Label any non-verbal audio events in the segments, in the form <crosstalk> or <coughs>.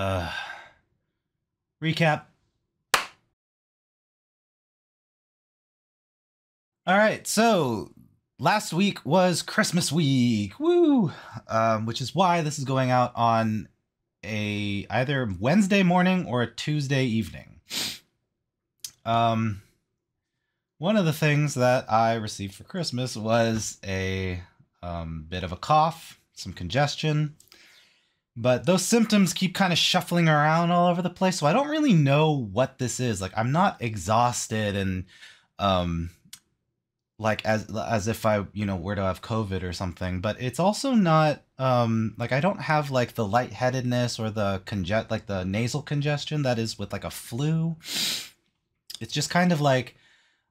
Uh, recap. All right, so last week was Christmas week, woo! Um, which is why this is going out on a either Wednesday morning or a Tuesday evening. Um, one of the things that I received for Christmas was a um, bit of a cough, some congestion, but those symptoms keep kind of shuffling around all over the place. So I don't really know what this is. Like I'm not exhausted and um like as as if I you know were to have COVID or something. But it's also not um like I don't have like the lightheadedness or the conge- like the nasal congestion that is with like a flu. It's just kind of like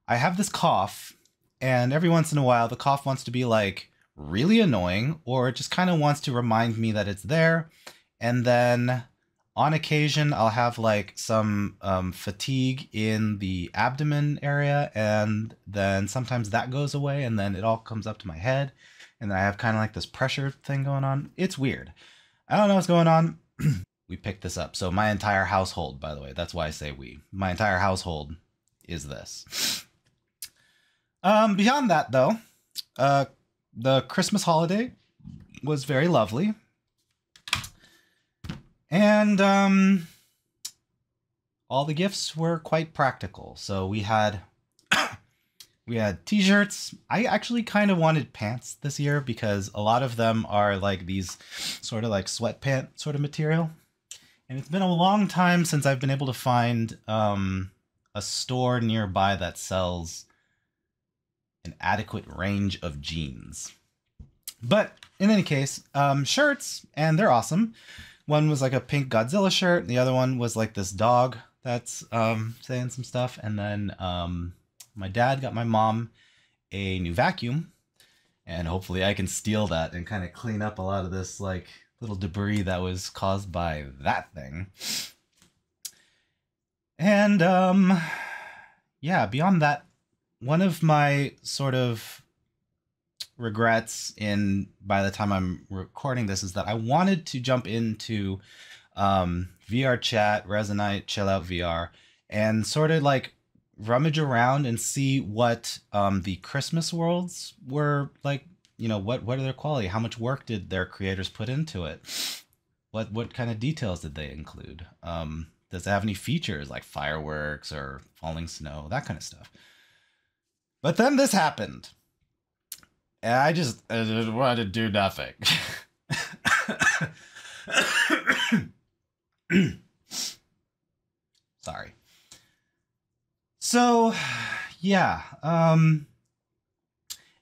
I have this cough, and every once in a while the cough wants to be like really annoying, or it just kind of wants to remind me that it's there. And then on occasion, I'll have like some um, fatigue in the abdomen area, and then sometimes that goes away, and then it all comes up to my head, and then I have kind of like this pressure thing going on. It's weird. I don't know what's going on. <clears throat> we picked this up. So, my entire household, by the way, that's why I say we, my entire household is this. Um, beyond that, though, uh, the Christmas holiday was very lovely. And um, all the gifts were quite practical. So we had <coughs> we had t-shirts. I actually kind of wanted pants this year because a lot of them are like these sort of like sweatpant sort of material. And it's been a long time since I've been able to find um, a store nearby that sells an adequate range of jeans. But in any case, um, shirts, and they're awesome. One was like a pink Godzilla shirt, the other one was like this dog that's um, saying some stuff. And then um, my dad got my mom a new vacuum, and hopefully I can steal that and kind of clean up a lot of this like little debris that was caused by that thing. And um, yeah, beyond that, one of my sort of regrets in by the time I'm recording this is that I wanted to jump into um, VR chat, Resonite, Chill Out VR, and sort of like rummage around and see what um, the Christmas worlds were like. You know what what are their quality? How much work did their creators put into it? What what kind of details did they include? Um, does it have any features like fireworks or falling snow, that kind of stuff? But then this happened. And I just, I just wanted to do nothing. <coughs> Sorry. So, yeah. Um,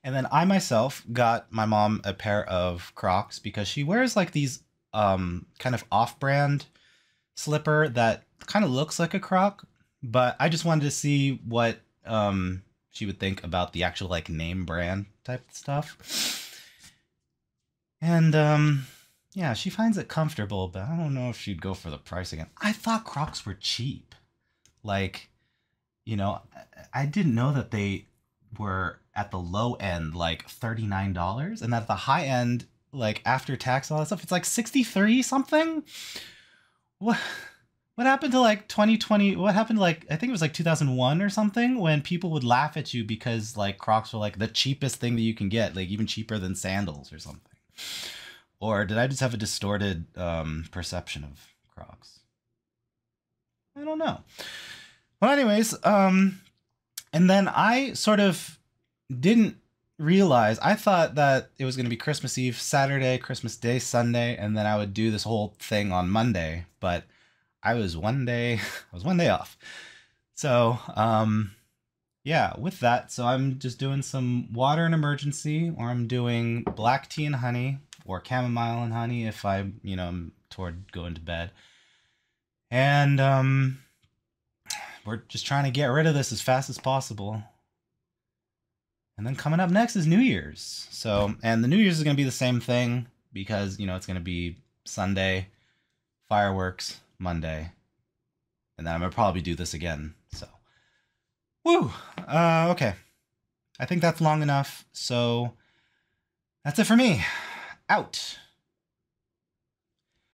and then I myself got my mom a pair of Crocs because she wears like these um, kind of off brand slipper that kind of looks like a Croc, but I just wanted to see what um, she would think about the actual like name brand type stuff. And um yeah, she finds it comfortable, but I don't know if she'd go for the price again. I thought Crocs were cheap. Like, you know, I didn't know that they were at the low end like $39 and at the high end like after tax all that stuff it's like 63 something. What what happened to like 2020? What happened to like I think it was like 2001 or something when people would laugh at you because like Crocs were like the cheapest thing that you can get, like even cheaper than sandals or something. Or did I just have a distorted um, perception of Crocs? I don't know. Well, anyways, um, and then I sort of didn't realize I thought that it was going to be Christmas Eve, Saturday, Christmas Day, Sunday, and then I would do this whole thing on Monday, but I was one day <laughs> I was one day off. So, um yeah, with that, so I'm just doing some water in Emergen-C or I'm doing black tea and honey or chamomile and honey if I, you know, I'm toward going to bed. And um we're just trying to get rid of this as fast as possible. And then coming up next is New Year's. So, and the New Year's is going to be the same thing because, you know, it's going to be Sunday, fireworks, Monday, and then I'm gonna probably do this again. So, woo. Uh, okay. I think that's long enough. So that's it for me. Out.